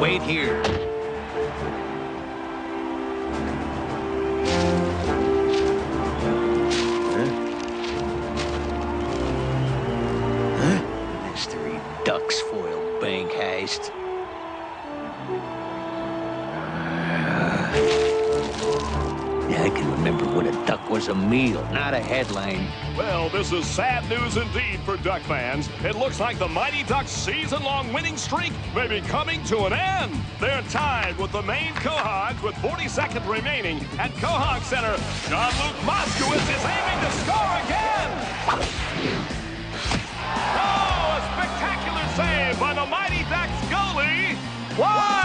Wait here. Huh? Huh? Mystery ducks foil bank heist. I can remember when a duck was a meal, not a headline. Well, this is sad news indeed for Duck fans. It looks like the Mighty Ducks' season-long winning streak may be coming to an end. They're tied with the Maine Quahogs with 40 seconds remaining. At Quahog Center, Jean-Luc Moskowitz is aiming to score again. Oh, a spectacular save by the Mighty Ducks goalie. Why?